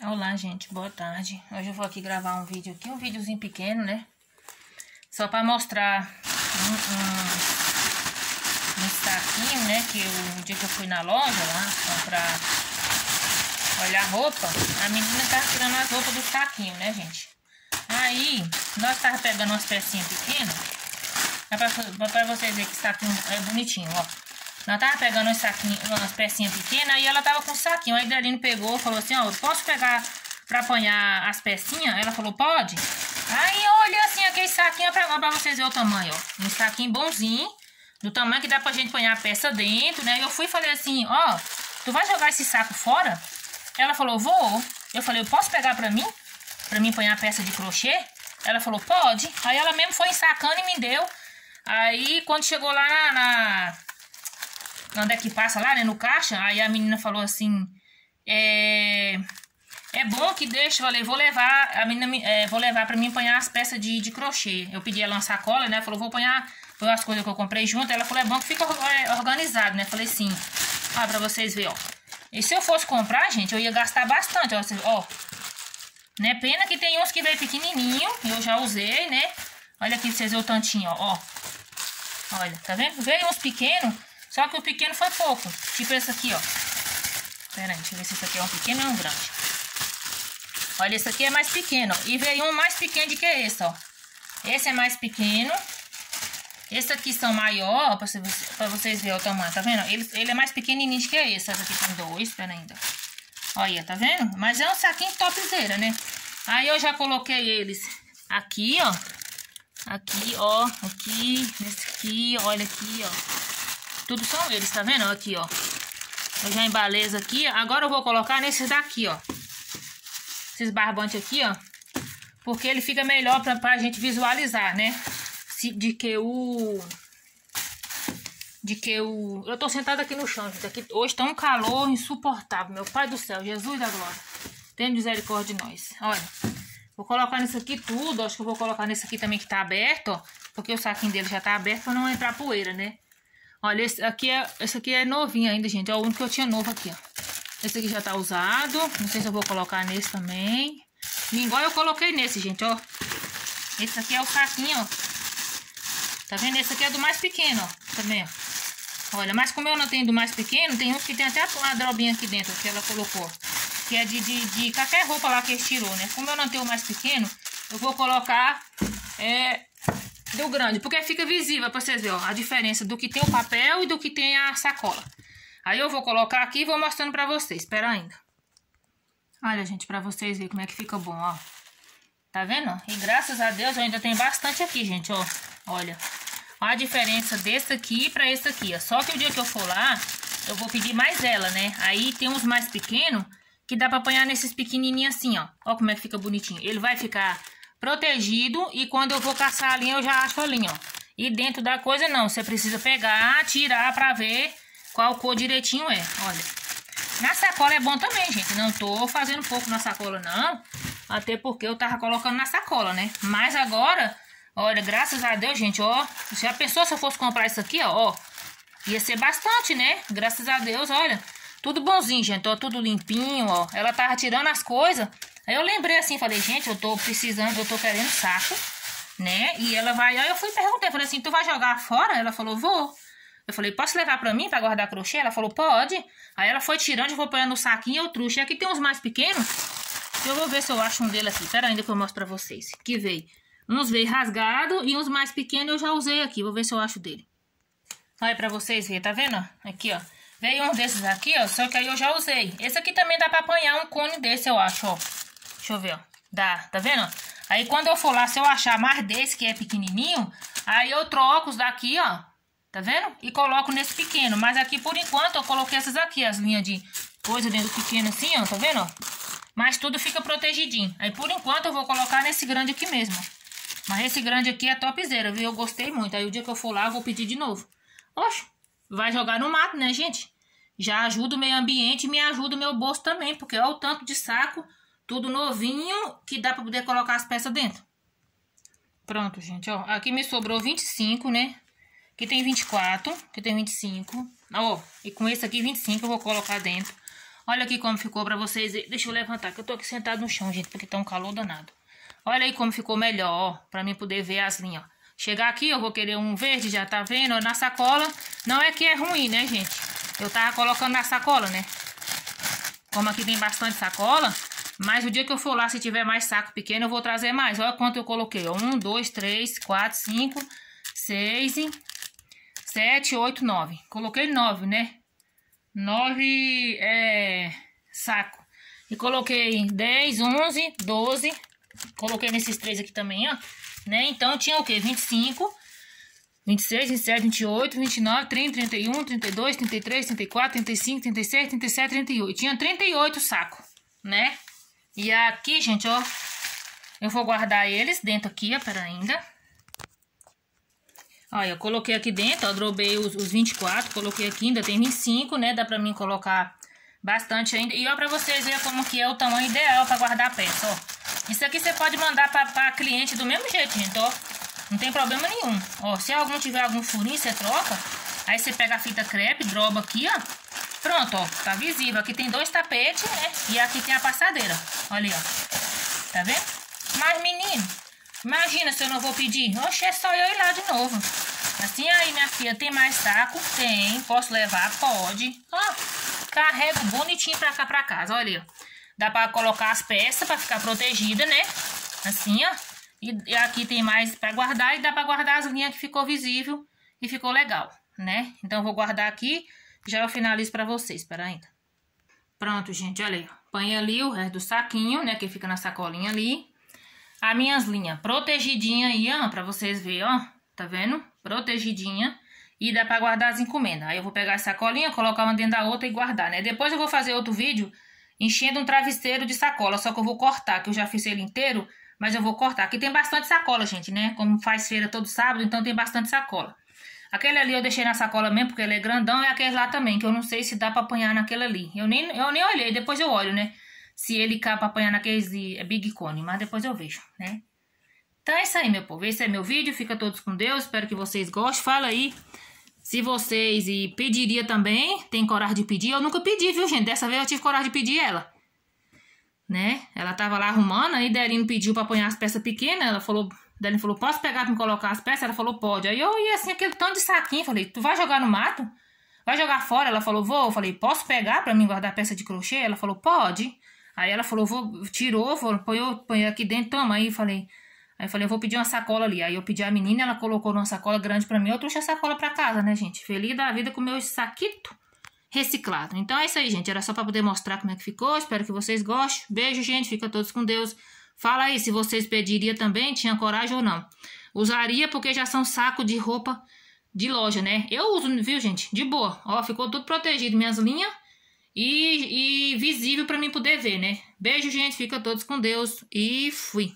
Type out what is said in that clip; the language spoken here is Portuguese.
Olá, gente, boa tarde. Hoje eu vou aqui gravar um vídeo aqui, um videozinho pequeno, né? Só pra mostrar um, um, um saquinho, né? Que o dia que eu fui na loja lá comprar, olhar roupa, a menina tava tirando as roupas do saquinho, né, gente? Aí, nós tava pegando umas pecinhas pequenas, é pra, pra vocês verem que saquinho é bonitinho, ó. Nós tava pegando uns saquinhos, umas pecinhas pequenas, e ela tava com um saquinho. Aí Deline pegou e falou assim, ó, posso pegar pra apanhar as pecinhas? Ela falou, pode. Aí olha assim, aquele saquinho pra, pra vocês verem o tamanho, ó. Um saquinho bonzinho, do tamanho que dá pra gente apanhar a peça dentro, né? Eu fui e falei assim, ó, tu vai jogar esse saco fora? Ela falou, vou. Eu falei, eu posso pegar pra mim? Pra mim apanhar a peça de crochê? Ela falou, pode. Aí ela mesmo foi ensacando e me deu. Aí quando chegou lá na, na onde é que passa lá, né, no caixa, aí a menina falou assim, é, é bom que deixa, eu falei, vou levar, a menina, é, vou levar pra mim apanhar as peças de, de crochê. Eu pedi ela uma sacola, né, falou, vou apanhar as coisas que eu comprei junto, ela falou, é bom que fica é, organizado, né, falei sim, ó, pra vocês verem, ó. E se eu fosse comprar, gente, eu ia gastar bastante, ó, ó. Né, pena que tem uns que veio pequenininho, eu já usei, né, olha aqui pra vocês verem o tantinho, ó, ó. Olha, tá vendo? Veio uns pequenos, só que o pequeno foi pouco. Tipo esse aqui, ó. Pera aí, deixa eu ver se esse aqui é um pequeno ou um grande. Olha, esse aqui é mais pequeno. E veio um mais pequeno do que esse, ó. Esse é mais pequeno. Esse aqui são maior, pra, você, pra vocês verem o tamanho, tá vendo? Ele, ele é mais pequenininho que esse. Esse aqui tem dois, pera ainda. Olha, tá vendo? Mas é um saquinho topzera, né? Aí eu já coloquei eles aqui, ó. Aqui, ó. Aqui, nesse aqui, olha aqui, ó. Tudo são eles, tá vendo? Aqui, ó. Eu já embalei aqui. Agora eu vou colocar nesses daqui, ó. Esses barbantes aqui, ó. Porque ele fica melhor pra, pra gente visualizar, né? Se, de que o... De que o... Eu tô sentada aqui no chão, gente. Aqui, hoje tá um calor insuportável. Meu pai do céu, Jesus da glória. Tem misericórdia de nós. Olha. Vou colocar nisso aqui tudo. Acho que eu vou colocar nesse aqui também que tá aberto, ó. Porque o saquinho dele já tá aberto pra não entrar poeira, né? Olha, esse aqui é, esse aqui é novinho ainda, gente. É o único que eu tinha novo aqui, ó. Esse aqui já tá usado. Não sei se eu vou colocar nesse também. Igual eu coloquei nesse, gente, ó. Esse aqui é o saquinho, ó. Tá vendo? Esse aqui é do mais pequeno, ó. Também, ó. Olha, mas como eu não tenho do mais pequeno, tem uns que tem até a drobinha aqui dentro que ela colocou. Que é de, de, de qualquer roupa lá que ele tirou, né? Como eu não tenho o mais pequeno, eu vou colocar é, do grande, porque fica visível para vocês verem ó, a diferença do que tem o papel e do que tem a sacola. Aí eu vou colocar aqui e vou mostrando para vocês, espera ainda. Olha, gente, para vocês verem como é que fica bom, ó. Tá vendo? E graças a Deus eu ainda tenho bastante aqui, gente, ó. Olha, a diferença desse aqui para esse aqui, ó. Só que o dia que eu for lá, eu vou pedir mais ela, né? Aí tem uns mais pequenos que dá para apanhar nesses pequenininhos assim, ó. Ó como é que fica bonitinho. Ele vai ficar protegido e quando eu vou caçar a linha eu já acho a linha, ó. E dentro da coisa não, você precisa pegar, tirar pra ver qual cor direitinho é, olha. Na sacola é bom também, gente, não tô fazendo pouco na sacola não, até porque eu tava colocando na sacola, né. Mas agora, olha, graças a Deus, gente, ó, já pensou se eu fosse comprar isso aqui, ó, ó, ia ser bastante, né, graças a Deus, olha, tudo bonzinho, gente, ó, tudo limpinho, ó, ela tava tirando as coisas Aí eu lembrei assim, falei, gente, eu tô precisando, eu tô querendo saco, né? E ela vai, aí eu fui perguntei, falei assim, tu vai jogar fora? Ela falou, vou. Eu falei, posso levar pra mim pra guardar crochê? Ela falou, pode. Aí ela foi tirando, eu vou pôr no saquinho e eu trouxe. Aqui tem uns mais pequenos. Eu vou ver se eu acho um dele aqui. Pera ainda que eu mostro pra vocês. Que veio. Uns veio rasgado e uns mais pequenos eu já usei aqui. Vou ver se eu acho dele. Olha pra vocês verem, tá vendo? Aqui, ó. Veio um desses aqui, ó. Só que aí eu já usei. Esse aqui também dá pra apanhar um cone desse, eu acho, ó. Deixa eu ver, ó. Dá, tá vendo? Aí quando eu for lá, se eu achar mais desse que é pequenininho, aí eu troco os daqui, ó. Tá vendo? E coloco nesse pequeno. Mas aqui, por enquanto, eu coloquei essas aqui, as linhas de coisa dentro do pequeno assim, ó. Tá vendo, ó? Mas tudo fica protegidinho. Aí, por enquanto, eu vou colocar nesse grande aqui mesmo. Mas esse grande aqui é topzera, viu? Eu gostei muito. Aí, o dia que eu for lá, eu vou pedir de novo. Oxe, vai jogar no mato, né, gente? Já ajuda o meio ambiente e me ajuda o meu bolso também. Porque olha o tanto de saco tudo novinho, que dá pra poder colocar as peças dentro. Pronto, gente, ó. Aqui me sobrou 25, né? Aqui tem 24, aqui tem 25. Ó, e com esse aqui 25 eu vou colocar dentro. Olha aqui como ficou pra vocês. Deixa eu levantar, que eu tô aqui sentado no chão, gente, porque tá um calor danado. Olha aí como ficou melhor, ó, pra mim poder ver as linhas, ó. Chegar aqui, eu vou querer um verde, já tá vendo? Na sacola. Não é que é ruim, né, gente? Eu tava colocando na sacola, né? Como aqui tem bastante sacola, mas o dia que eu for lá, se tiver mais saco pequeno, eu vou trazer mais. Olha quanto eu coloquei. Um, dois, três, quatro, cinco, seis, sete, oito, nove. Coloquei nove, né? Nove é, saco. E coloquei dez, onze, doze. Coloquei nesses três aqui também, ó né? Então tinha o quê? 25, 26, 27, 28, 29, 30, 31, 32, 33, 34, 35, 36, 37, 38. Tinha 38 sacos, né? E aqui, gente, ó, eu vou guardar eles dentro aqui, ó, ainda. Olha, eu coloquei aqui dentro, ó, drobei os, os 24, coloquei aqui, ainda tem 25, né? Dá pra mim colocar bastante ainda. E ó, pra vocês verem como que é o tamanho ideal pra guardar a peça, ó. Isso aqui você pode mandar pra, pra cliente do mesmo jeito, gente, ó. Não tem problema nenhum. Ó, se algum tiver algum furinho, você troca. Aí você pega a fita crepe, droba aqui, ó. Pronto, ó. Tá visível. Aqui tem dois tapetes, né? E aqui tem a passadeira. Olha aí, ó. Tá vendo? Mas, menino, imagina se eu não vou pedir. Oxe, é só eu ir lá de novo. Assim aí, minha filha, tem mais saco? Tem. Posso levar? Pode. Ó, carrego bonitinho pra cá, pra casa. Olha aí, ó. Dá pra colocar as peças pra ficar protegida, né? Assim, ó. E, aqui tem mais pra guardar e dá pra guardar as linhas que ficou visível e ficou legal, né? Então, eu vou guardar aqui, já eu finalizo pra vocês, espera ainda. Pronto, gente, olha aí. Põe ali o resto do saquinho, né? Que fica na sacolinha ali. As minhas linhas protegidinha aí, ó, pra vocês verem, ó. Tá vendo? Protegidinha. E dá pra guardar as encomendas. Aí eu vou pegar a sacolinha, colocar uma dentro da outra e guardar, né? Depois eu vou fazer outro vídeo enchendo um travesseiro de sacola. Só que eu vou cortar, que eu já fiz ele inteiro, mas eu vou cortar. Aqui tem bastante sacola, gente, né? Como faz feira todo sábado, então tem bastante sacola. Aquele ali eu deixei na sacola mesmo, porque ele é grandão, e aquele lá também, que eu não sei se dá pra apanhar naquele ali. Eu nem, eu nem olhei, depois eu olho, né? Se ele cá pra apanhar naqueles de é Big Cone, mas depois eu vejo, né? Então é isso aí, meu povo. Esse é meu vídeo. Fica todos com Deus. Espero que vocês gostem. Fala aí se vocês e pediria também, tem coragem de pedir. Eu nunca pedi, viu, gente? Dessa vez eu tive coragem de pedir ela. Né? Ela tava lá arrumando, aí Delino pediu pra apanhar as peças pequenas. Ela falou, Delino falou, posso pegar pra me colocar as peças? Ela falou, pode. Aí eu ia assim, aquele tanto de saquinho. Falei, tu vai jogar no mato? Vai jogar fora? Ela falou, vou. Eu falei, posso pegar pra mim guardar peça de crochê? Ela falou, pode. Aí ela falou, vou, tirou, falou, põe, põe aqui dentro, toma. Aí falei, Aí eu falei, eu vou pedir uma sacola ali. Aí eu pedi a menina, ela colocou numa sacola grande pra mim. Eu trouxe a sacola pra casa, né, gente? Feliz da vida com o meu saquito reciclado. Então é isso aí, gente. Era só pra poder mostrar como é que ficou. Espero que vocês gostem. Beijo, gente. Fica todos com Deus. Fala aí se vocês pediriam também, tinha coragem ou não. Usaria porque já são saco de roupa de loja, né? Eu uso, viu, gente? De boa. Ó, ficou tudo protegido. Minhas linhas e, e visível pra mim poder ver, né? Beijo, gente. Fica todos com Deus. E fui.